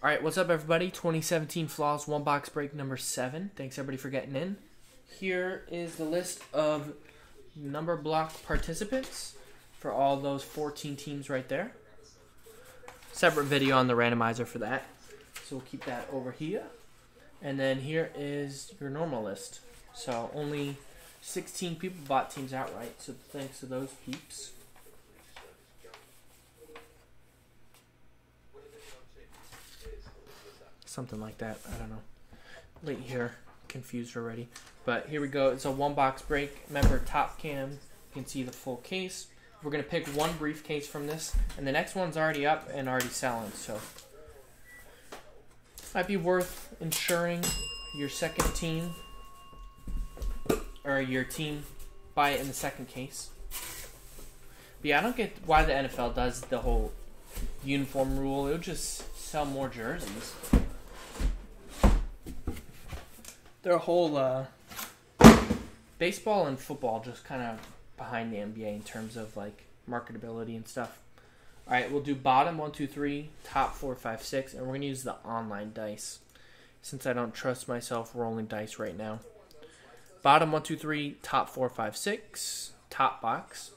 All right, what's up, everybody? 2017 Flawless One Box Break number seven. Thanks, everybody, for getting in. Here is the list of number block participants for all those 14 teams right there. Separate video on the randomizer for that. So we'll keep that over here. And then here is your normal list. So only 16 people bought teams outright. So thanks to those peeps. Something like that. I don't know. Late here. Confused already. But here we go. It's a one box break. Remember, top cam. You can see the full case. We're going to pick one briefcase from this. And the next one's already up and already selling. So might be worth insuring your second team or your team buy it in the second case. But yeah, I don't get why the NFL does the whole uniform rule. It'll just sell more jerseys. Their whole uh, baseball and football just kind of behind the NBA in terms of like marketability and stuff. All right, we'll do bottom one, two, three, top four, five, six, and we're gonna use the online dice since I don't trust myself rolling dice right now. Bottom one, two, three, top four, five, six, top box.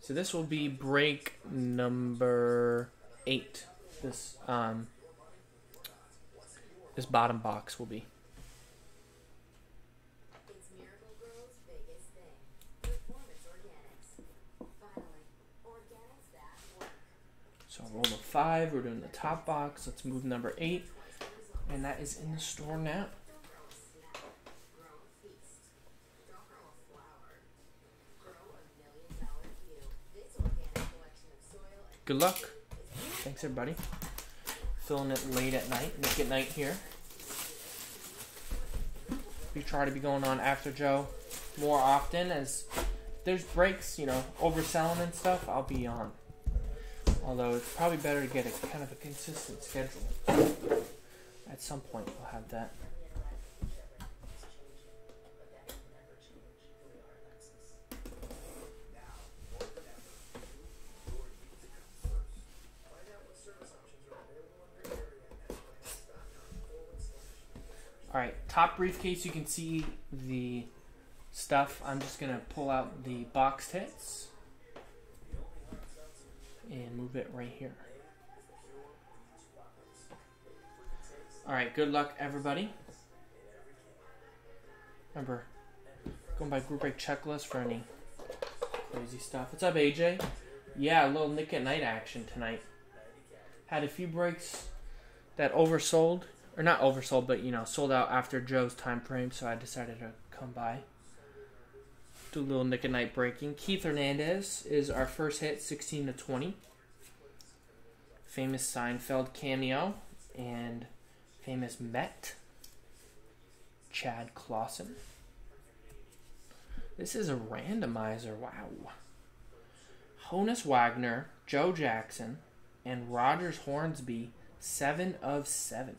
So this will be break number eight. This um this bottom box will be. So roll a five. We're doing the top box. Let's move number eight, and that is in the store now. Good luck. Thanks everybody. Filling it late at night, Nick at night here. We try to be going on after Joe more often as there's breaks, you know, overselling and stuff. I'll be on. Although it's probably better to get a kind of a consistent schedule. At some point, we'll have that. All right, top briefcase. You can see the stuff. I'm just gonna pull out the box hits and move it right here. All right, good luck, everybody. Remember, going by group break checklist for any crazy stuff. What's up, AJ? Yeah, a little Nick at Night action tonight. Had a few breaks that oversold, or not oversold, but you know, sold out after Joe's time frame, so I decided to come by. Do a little Nick at Night breaking. Keith Hernandez is our first hit, 16 to 20. Famous Seinfeld cameo and famous Met. Chad Clausen. This is a randomizer. Wow. Honus Wagner, Joe Jackson, and Rogers Hornsby, 7 of 7.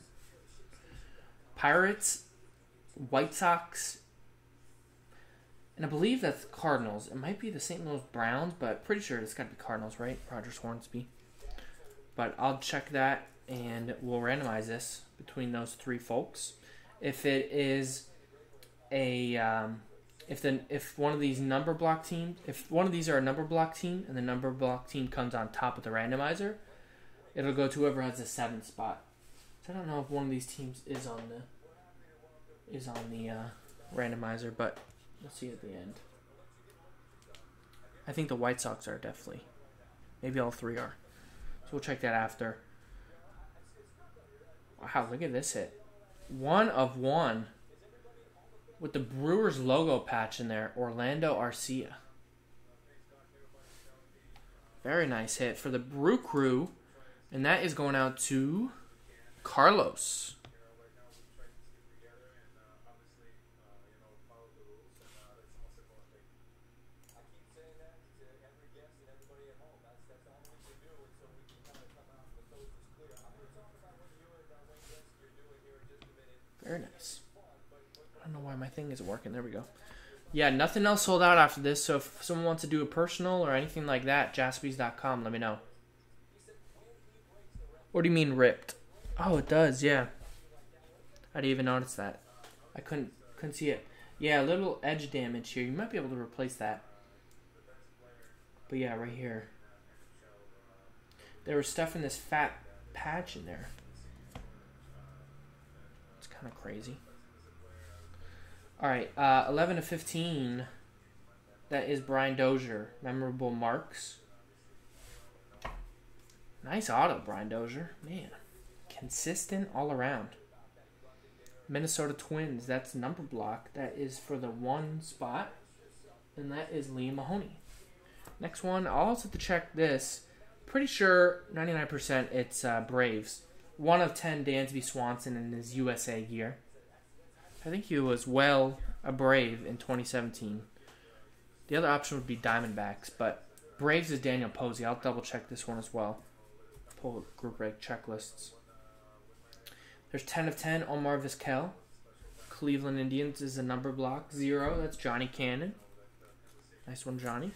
Pirates, White Sox, and I believe that's Cardinals. It might be the St. Louis Browns, but pretty sure it's got to be Cardinals, right? Rogers Hornsby. But I'll check that and we'll randomize this between those three folks. If it is a um, if the if one of these number block teams, if one of these are a number block team and the number block team comes on top of the randomizer, it'll go to whoever has the seventh spot. So I don't know if one of these teams is on the is on the uh, randomizer, but we'll see at the end. I think the White Sox are definitely. Maybe all three are. So we'll check that after. Wow, look at this hit. One of one. With the Brewers logo patch in there. Orlando Arcia. Very nice hit for the Brew Crew. And that is going out to Carlos. Very nice. I don't thing isn't working. There we go. Yeah, nothing else sold out after this. So if someone wants to do a personal or anything like that, jaspys.com, let me know. What do you mean ripped? Oh, it does. Yeah. I didn't even notice that. I couldn't couldn't see it. Yeah, a little edge damage here. You might be able to replace that. But yeah, right here. There was stuff in this fat patch in there. It's kind of crazy. All right, uh, 11 to 15. That is Brian Dozier. Memorable marks. Nice auto, Brian Dozier. Man, consistent all around. Minnesota Twins. That's number block. That is for the one spot. And that is Liam Mahoney. Next one, I'll also have to check this. Pretty sure 99% it's uh, Braves. One of 10 Dansby Swanson in his USA year. I think he was well a Brave in 2017. The other option would be Diamondbacks, but Braves is Daniel Posey. I'll double check this one as well. Pull group break checklists. There's 10 of 10, Omar Vizquel. Cleveland Indians is a number block. Zero, that's Johnny Cannon. Nice one, Johnny.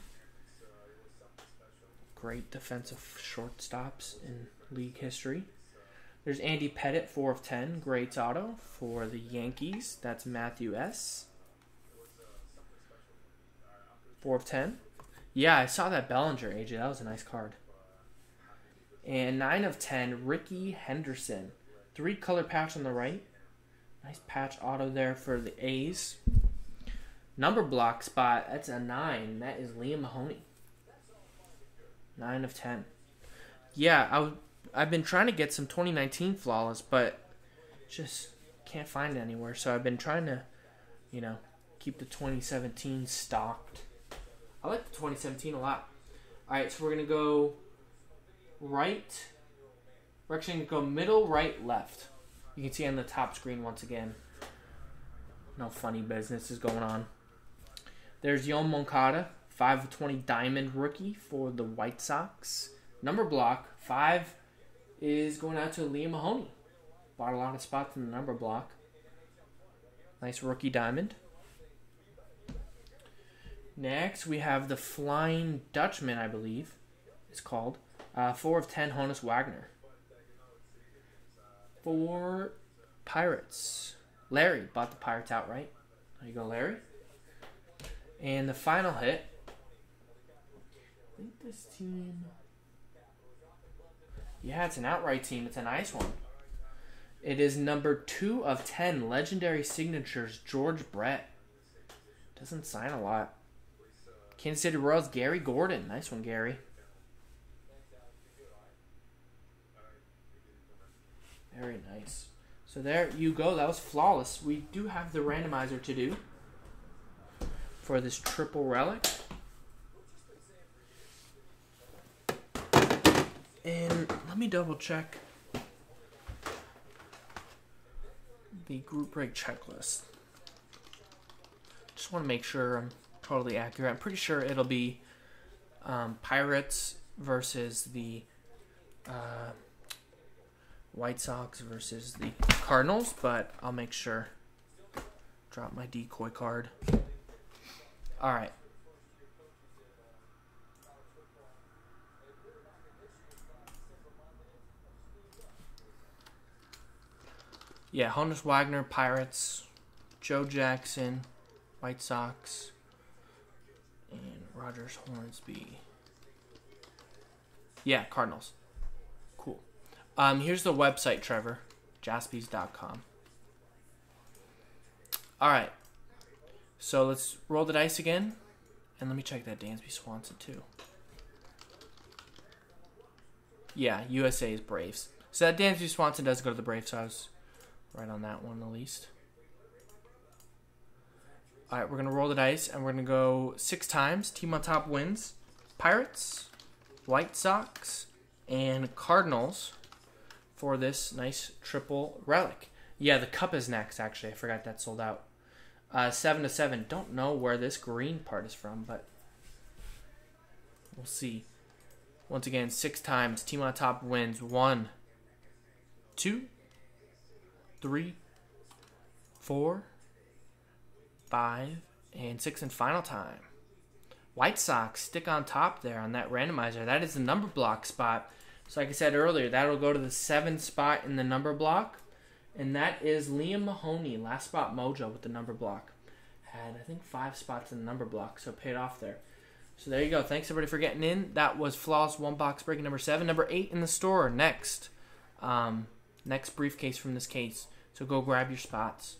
Great defensive shortstops in league history. There's Andy Pettitte, 4 of 10. Great auto for the Yankees. That's Matthew S. 4 of 10. Yeah, I saw that Bellinger, AJ. That was a nice card. And 9 of 10, Rickey Henderson. Three color patch on the right. Nice patch auto there for the A's. Number block spot, that's a 9. That is Liam Mahoney. 9 of 10. Yeah, I w- I've been trying to get some 2019 flawless, but just can't find it anywhere. So I've been trying to, you know, keep the 2017 stocked. I like the 2017 a lot. All right, so we're gonna go right. We're actually gonna go middle, right, left. You can see on the top screen once again. No funny business is going on. There's Yoan Moncada, 5 of 20 diamond rookie for the White Sox. Number block, 5 is going out to Liam Mahoney. Bought a lot of spots in the number block. Nice rookie diamond. Next, we have the Flying Dutchman, I believe it's called. Uh, 4 of 10, Honus Wagner. For Pirates. Larry bought the Pirates outright. There you go, Larry. And the final hit. I think this team. Yeah, it's an outright team. It's a nice one. It is number two of ten legendary signatures. George Brett doesn't sign a lot. Kansas City Royals. Gary Gordon. Nice one, Gary. Very nice. So there you go. That was flawless. We do have the randomizer to do for this triple relic. And let me double check the group break checklist. Just want to make sure I'm totally accurate. I'm pretty sure it'll be um, Pirates versus the uh, White Sox versus the Cardinals, but I'll make sure. Drop my decoy card. All right. Yeah, Honus Wagner, Pirates, Joe Jackson, White Sox, and Rogers Hornsby. Yeah, Cardinals. Cool. Um, here's the website, Trevor. Jaspys.com. All right. So let's roll the dice again. And let me check that Dansby Swanson, too. Yeah, USA is Braves. So that Dansby Swanson does go to the Braves, so I was right on that one at least. All right, we're going to roll the dice, and we're going to go six times. Team on top wins. Pirates, White Sox, and Cardinals for this nice triple relic. Yeah, the cup is next. Actually, I forgot that sold out. Uh, seven to seven. Don't know where this green part is from, but we'll see. Once again, six times. Team on top wins. One, two, three, four, five, and six, and final time. White Sox stick on top there on that randomizer. That is the number block spot So, like I said earlier, that'll go to the seventh spot in the number block, and that is Liam Mahoney, last spot mojo with the number block. Had I think five spots in the number block, so paid off there. So there you go. Thanks everybody for getting in. That was Flawless One Box Break number seven. Number eight in the store next. Um, next briefcase from this case. So go grab your spots.